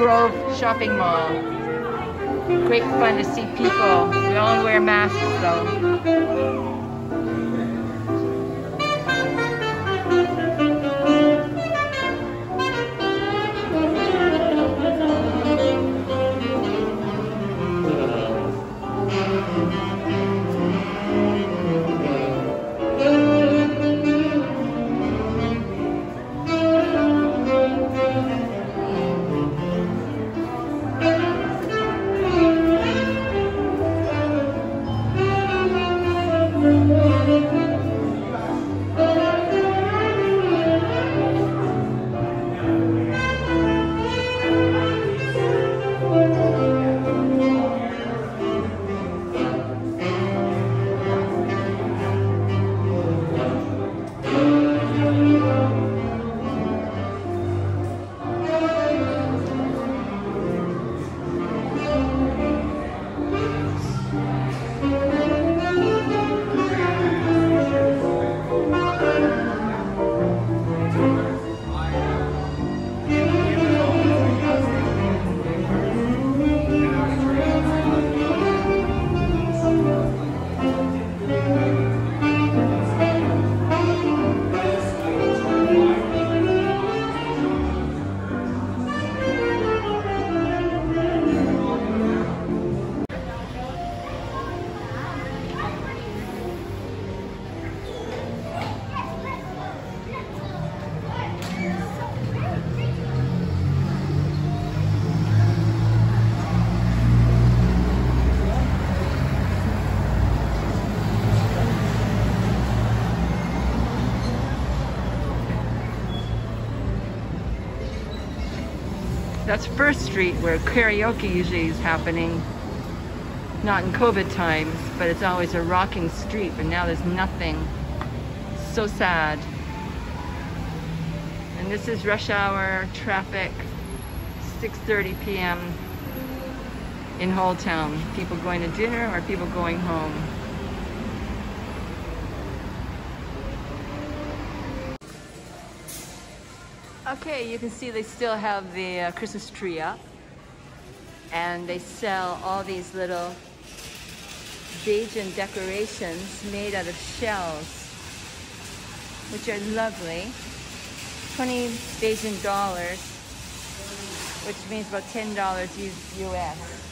Grove Shopping Mall. Great fun to see people. We all wear masks though. That's First Street where karaoke usually is happening. Not in COVID times, but it's always a rocking street, but now there's nothing. So sad. And this is rush hour traffic, 6.30 p.m. in Holetown. People going to dinner or people going home. Okay, you can see they still have the uh, Christmas tree up. And they sell all these little Bajan decorations made out of shells, which are lovely. 20 Bajan dollars, which means about $10 US.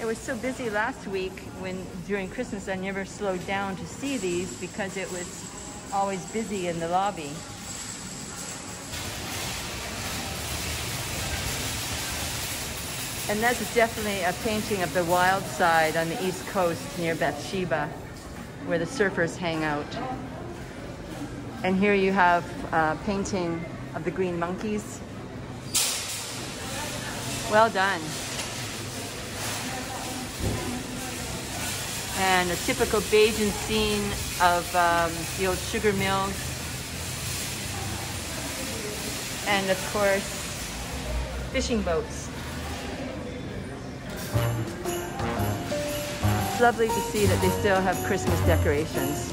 It was so busy last week when during Christmas I never slowed down to see these because it was always busy in the lobby. And that's definitely a painting of the wild side on the east coast near Bathsheba where the surfers hang out. And here you have a painting of the green monkeys. Well done. And a typical Bajan scene of um, the old sugar mills. And of course, fishing boats. It's lovely to see that they still have Christmas decorations.